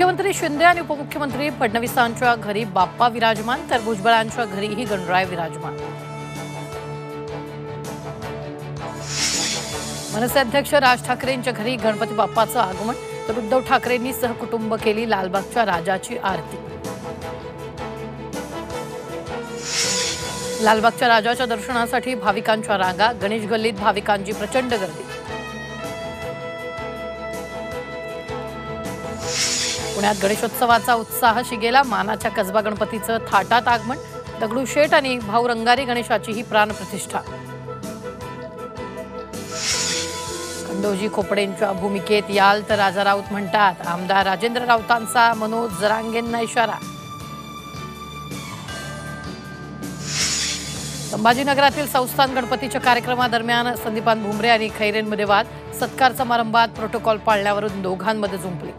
मुख्यमंत्री शिंदे आणि उपमुख्यमंत्री फडणवीसांच्या घरी बाप्पा विराजमान तर भुजबळांच्या घरीही गणराय विराजमान. मनसे अध्यक्ष राज ठाकरेंच्या घरी गणपती बाप्पाचं आगमन तर उद्धव ठाकरेंनी सहकुटुंब केली लालबागच्या राजाची आरती. लालबागच्या राजाच्या दर्शनासाठी भाविकांच्या रांगा गणेश गल्लीत भाविकांची प्रचंड गर्दी. पुण्यात गणेशोत्सवाचा उत्साह शिगेला मानाच्या कसबा गणपतीचं थाटात आगमन दगडूशेठ आणि भाऊ रंगारी गणेशाची ही प्राणप्रतिष्ठा खंडोजी खोपडेंच्या भूमिकेत याल तर राजा राऊत म्हणतात आमदार राजेंद्र राऊतांचा मनोज जरांगेंना इशारा. संभाजीनगरातील संस्थान गणपतीच्या कार्यक्रमादरम्यान संदीपान भुमरे आणि खैरेंमध्ये वाद सत्कार समारंभात प्रोटोकॉल पाळण्यावरून दोघांमध्ये जुंपले